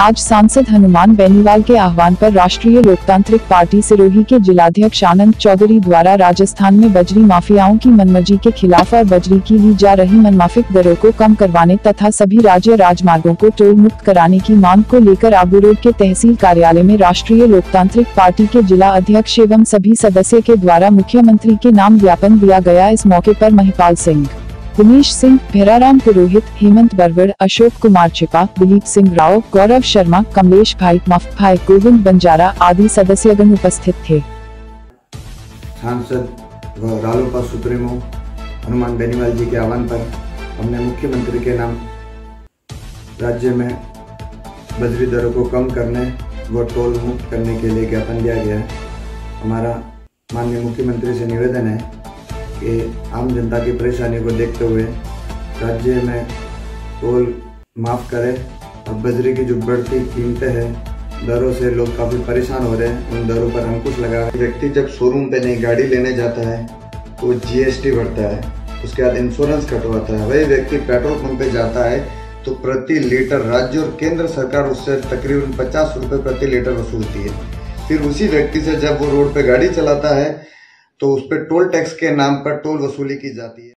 आज सांसद हनुमान बेनीवाल के आह्वान पर राष्ट्रीय लोकतांत्रिक पार्टी सिरोही के जिलाध्यक्ष आनंद चौधरी द्वारा राजस्थान में बजरी माफियाओं की मनमर्जी के खिलाफ और बजरी की ली जा रही मनमाफिक दरों को कम करवाने तथा सभी राज्य राजमार्गों को टोल मुक्त कराने की मांग को लेकर आबू रोड के तहसील कार्यालय में राष्ट्रीय लोकतांत्रिक पार्टी के जिला अध्यक्ष एवं सभी सदस्य के द्वारा मुख्यमंत्री के नाम ज्ञापन दिया गया। इस मौके पर महिपाल सिंह दिनेश सिंह भेराराम पुरोहित, हेमंत बरवड़ अशोक कुमार छिपा, दिलीप सिंह राव, गौरव शर्मा, कमलेश भाई, मफ भाई, गोविंद बंजारा आदि सदस्यगण उपस्थित थे। सांसद रालोपा सुप्रीमो, हनुमान बेनीवाल जी के आह्वान पर हमने मुख्यमंत्री के नाम राज्य में बजरी दरों को कम करने व टोल मुक्त करने के लिए ज्ञापन दिया गया है। हमारा माननीय मुख्यमंत्री से निवेदन है कि आम जनता की परेशानी को देखते हुए राज्य में टोल माफ़ करे। और बजरी की जो बढ़ती कीमतें हैं, दरों से लोग काफ़ी परेशान हो रहे हैं। उन दरों पर अंकुश लगा व्यक्ति जब शोरूम पे नई गाड़ी लेने जाता है तो जीएसटी बढ़ता है। उसके बाद इंश्योरेंस कटवाता है। वही व्यक्ति पेट्रोल पंप पे जाता है तो प्रति लीटर राज्य और केंद्र सरकार उससे तकरीबन पचास रुपये प्रति लीटर वसूलती है। फिर उसी व्यक्ति से जब वो रोड पे गाड़ी चलाता है तो उस पर टोल टैक्स के नाम पर टोल वसूली की जाती है।